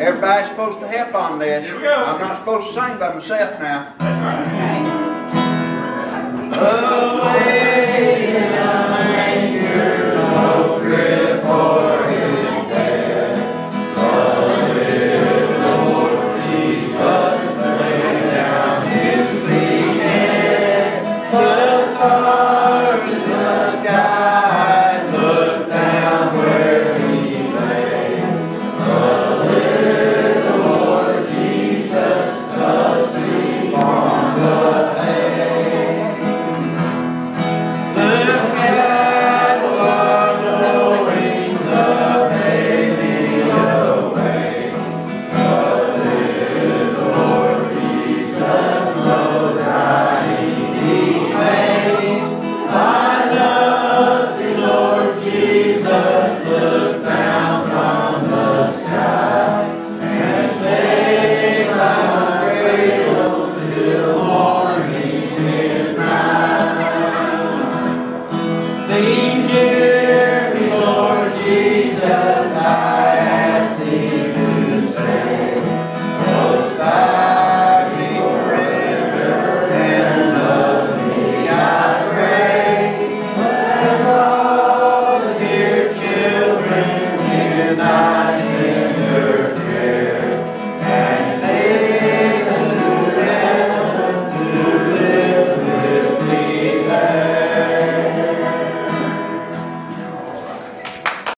Everybody's supposed to help on this. I'm not supposed to sing by myself now. That's right.